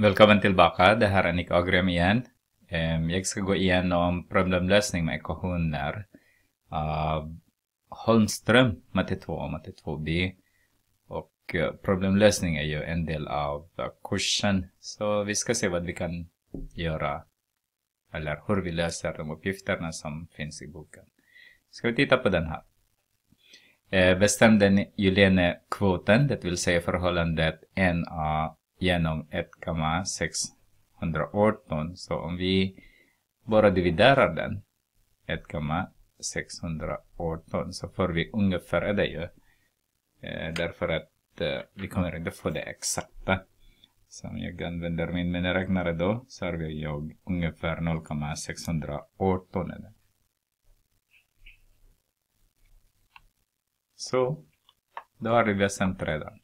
Välkommen tillbaka. Det här är Nick Agrem igen. Ehm, jag ska gå igenom problemlösning med ekvationer av Holmström, matte 2 och matte 2b. Och eh, problemlösning är ju en del av eh, kursen. Så vi ska se vad vi kan göra, eller hur vi löser de uppgifterna som finns i boken. Ska vi titta på den här. Eh, Bestäm den Julene-kvoten, det vill säga förhållandet NA genom 1,618. Så om vi bara dividerar den 1,618 så får vi ungefär det ju. Eh, därför att eh, vi kommer inte få det exakta. Så om jag använder min miniräknare då så har vi jag ungefär 0,618. Så, då har vi bestämt redan.